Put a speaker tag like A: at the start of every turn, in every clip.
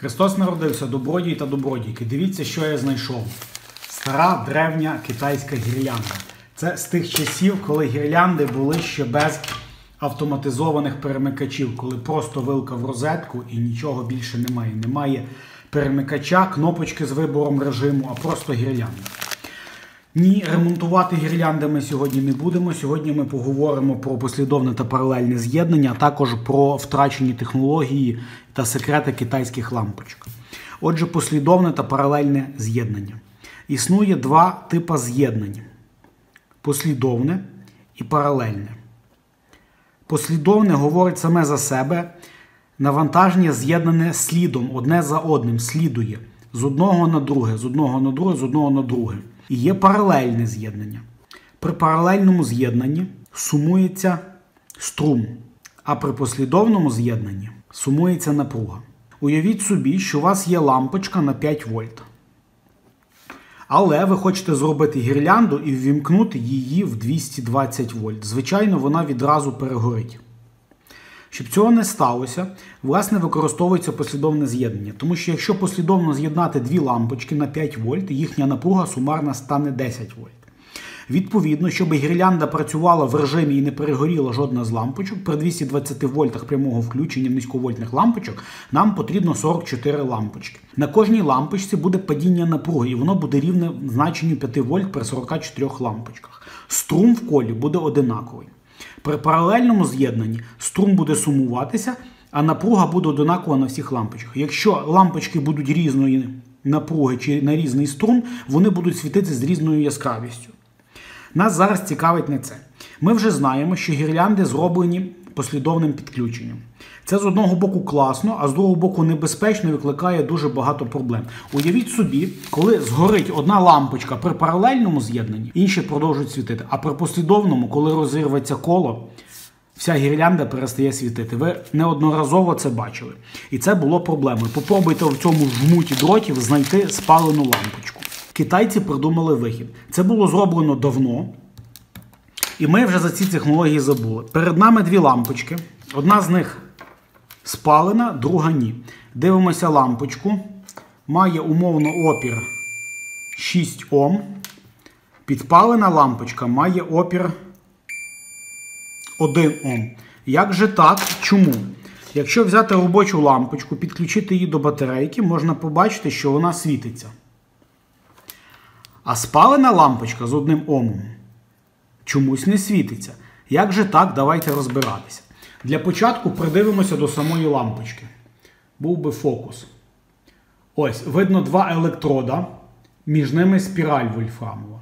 A: Христос народився, добродій та добродійки. Дивіться, що я знайшов. Стара древня китайська гірлянда. Це з тих часів, коли гірлянди були ще без автоматизованих перемикачів, коли просто вилка в розетку і нічого більше немає. Немає перемикача, кнопочки з вибором режиму, а просто гірлянда. Ні, ремонтувати гірлянди ми сьогодні не будемо. Сьогодні ми поговоримо про послідовне та паралельне з'єднання, а також про втрачені технології та секрети китайських лампочок. Отже, послідовне та паралельне з'єднання. Існує два типи з'єднання: послідовне і паралельне. Послідовне говорить саме за себе. Навантаження з'єднане слідом, одне за одним, слідує з одного на друге, з одного на друге, з одного на друге. Є паралельне з'єднання. При паралельному з'єднанні сумується струм, а при послідовному з'єднанні сумується напруга. Уявіть собі, що у вас є лампочка на 5 вольт. Але ви хочете зробити гірлянду і ввімкнути її в 220 вольт. Звичайно, вона відразу перегорить. Щоб цього не сталося, власне, використовується послідовне з'єднання. Тому що якщо послідовно з'єднати дві лампочки на 5 вольт, їхня напруга сумарна стане 10 вольт. Відповідно, щоб гірлянда працювала в режимі і не перегоріла жодна з лампочок, при 220 вольтах прямого включення низьковольтних лампочок нам потрібно 44 лампочки. На кожній лампочці буде падіння напруги, і воно буде рівне значенню 5 вольт при 44 лампочках. Струм в колі буде одинаковий. При паралельному з'єднанні струм буде сумуватися, а напруга буде одинакова на всіх лампочках. Якщо лампочки будуть різної напруги чи на різний струм, вони будуть світитися з різною яскравістю. Нас зараз цікавить не це. Ми вже знаємо, що гірлянди зроблені послідовним підключенням. Це з одного боку класно, а з другого боку небезпечно викликає дуже багато проблем. Уявіть собі, коли згорить одна лампочка при паралельному з'єднанні, інші продовжують світити. А при послідовному, коли розірветься коло, вся гірлянда перестає світити. Ви неодноразово це бачили. І це було проблемою. Попробуйте в цьому жмуті дротів знайти спалену лампочку. Китайці придумали вихід. Це було зроблено давно. І ми вже за ці технології забули. Перед нами дві лампочки. Одна з них спалена, друга ні. Дивимося лампочку. Має умовно опір 6 Ом. Підпалена лампочка має опір 1 Ом. Як же так? Чому? Якщо взяти робочу лампочку, підключити її до батарейки, можна побачити, що вона світиться. А спалена лампочка з одним омом чомусь не світиться. Як же так, давайте розбиратися. Для початку придивимося до самої лампочки. Був би фокус. Ось, видно два електрода, між ними спіраль вольфрамова.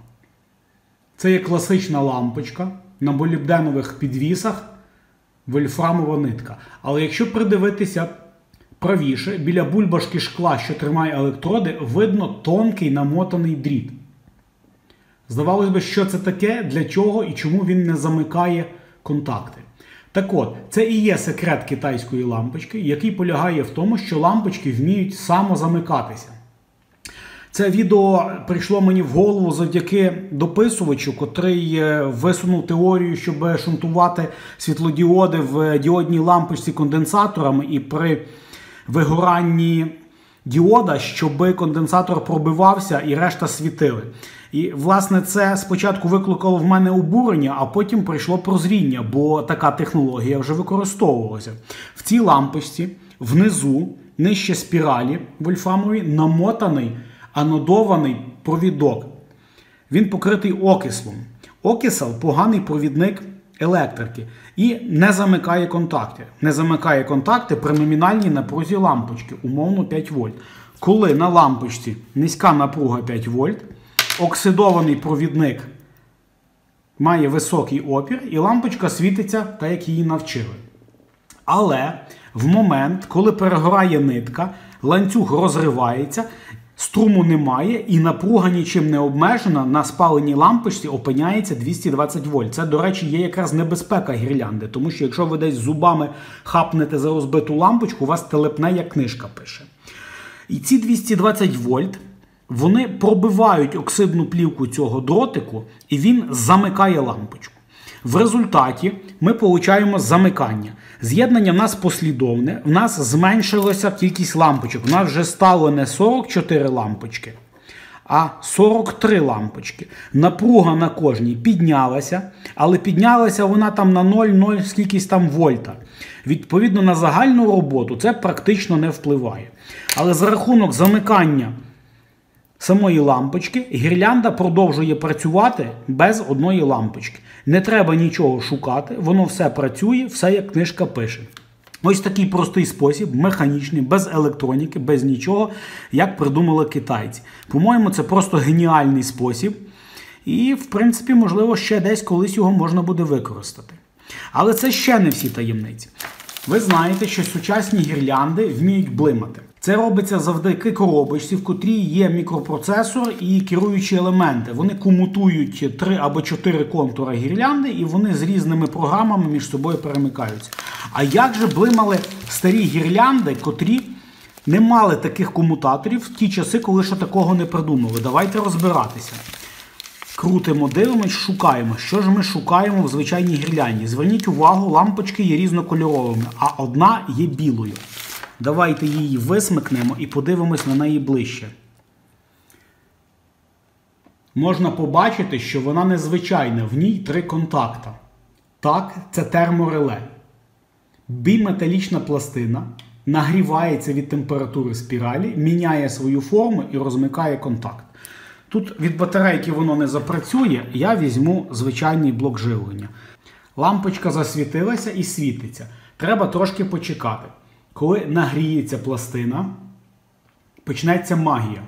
A: Це є класична лампочка на молібденових підвісах вольфрамова нитка. Але якщо придивитися правіше, біля бульбашки шкла, що тримає електроди, видно тонкий намотаний дріт. Здавалось би, що це таке, для чого і чому він не замикає контакти. Так от, це і є секрет китайської лампочки, який полягає в тому, що лампочки вміють самозамикатися. Це відео прийшло мені в голову завдяки дописувачу, котрий е, висунув теорію, щоб шунтувати світлодіоди в діодній лампочці конденсаторами, і при вигоранні діода, щоб конденсатор пробивався і решта світили. І, власне, це спочатку викликало в мене обурення, а потім прийшло прозріння, бо така технологія вже використовувалася. В цій лампочці внизу, нижче спіралі вольфрамової, намотаний анодований провідок. Він покритий окислом. Окисел поганий провідник електрики і не замикає контакти. Не замикає контакти при номінальній напрузі лампочки, умовно 5 вольт. Коли на лампочці низька напруга 5 вольт, оксидований провідник має високий опір, і лампочка світиться так, як її навчили. Але в момент, коли перегорає нитка, ланцюг розривається, струму немає, і напруга нічим не обмежена, на спаленій лампочці опиняється 220 вольт. Це, до речі, є якраз небезпека гірлянди, тому що якщо ви десь зубами хапнете за розбиту лампочку, у вас телепне, як книжка пише. І ці 220 вольт. Вони пробивають оксидну плівку цього дротику, і він замикає лампочку. В результаті ми отримуємо замикання. З'єднання в нас послідовне, в нас зменшилася кількість лампочок. У нас вже стало не 44 лампочки, а 43 лампочки. Напруга на кожній піднялася, але піднялася вона там на 0,0 скількись там вольта. Відповідно, на загальну роботу це практично не впливає. Але за рахунок замикання самої лампочки гірлянда продовжує працювати без одної лампочки. Не треба нічого шукати, воно все працює, все як книжка пише. Ось такий простий спосіб, механічний, без електроніки, без нічого, як придумали китайці. По-моєму, це просто геніальний спосіб. І, в принципі, можливо, ще десь колись його можна буде використати. Але це ще не всі таємниці. Ви знаєте, що сучасні гірлянди вміють блимати. Це робиться завдяки коробочці, в котрій є мікропроцесор і керуючі елементи. Вони комутують три або чотири контури гірлянди, і вони з різними програмами між собою перемикаються. А як же блимали старі гірлянди, котрі не мали таких комутаторів в ті часи, коли ще такого не придумали? Давайте розбиратися. Крутимо, дивимось, шукаємо. Що ж ми шукаємо в звичайній гірлянді? Зверніть увагу, лампочки є різнокольоровими, а одна є білою. Давайте її висмикнемо і подивимось на неї ближче. Можна побачити, що вона незвичайна, в ній три контакта. Так, це термореле. Біметалічна пластина нагрівається від температури спіралі, міняє свою форму і розмикає контакт. Тут від батарейки воно не запрацює, я візьму звичайний блок живлення. Лампочка засвітилася і світиться. Треба трошки почекати. Коли нагріється пластина, почнеться магія.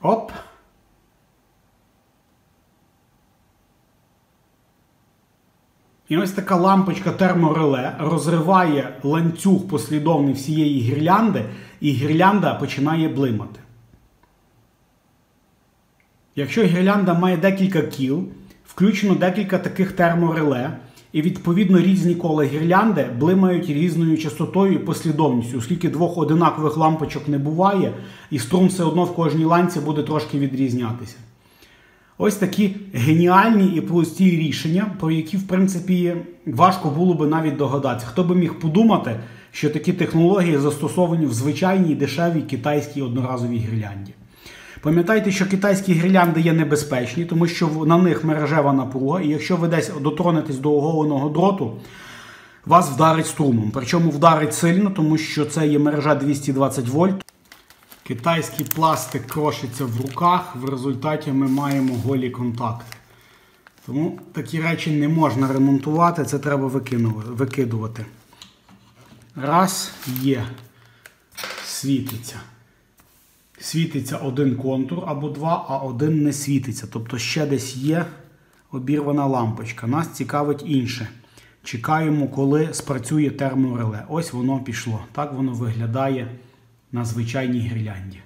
A: Оп! І ось така лампочка термореле розриває ланцюг послідовний всієї гірлянди, і гірлянда починає блимати. Якщо гірлянда має декілька кіл, включено декілька таких термореле, і відповідно різні кола гірлянди блимають різною частотою і послідовністю, оскільки двох одинакових лампочок не буває, і струм все одно в кожній ланці буде трошки відрізнятися. Ось такі геніальні і прості рішення, про які, в принципі, важко було би навіть догадатися. Хто би міг подумати, що такі технології застосовані в звичайній дешевій китайській одноразовій гірлянді. Пам'ятайте, що китайські гірлянди є небезпечні, тому що на них мережева напруга, і якщо ви десь дотронетесь до оголеного дроту, вас вдарить струмом. Причому вдарить сильно, тому що це є мережа 220 вольт. Китайський пластик крошиться в руках, в результаті ми маємо голі контакти. Тому такі речі не можна ремонтувати, це треба викидувати. Раз, є, світиться світиться один контур або два, а один не світиться. Тобто ще десь є обірвана лампочка. Нас цікавить інше. Чекаємо, коли спрацює термореле. Ось воно пішло. Так воно виглядає на звичайній гірлянді.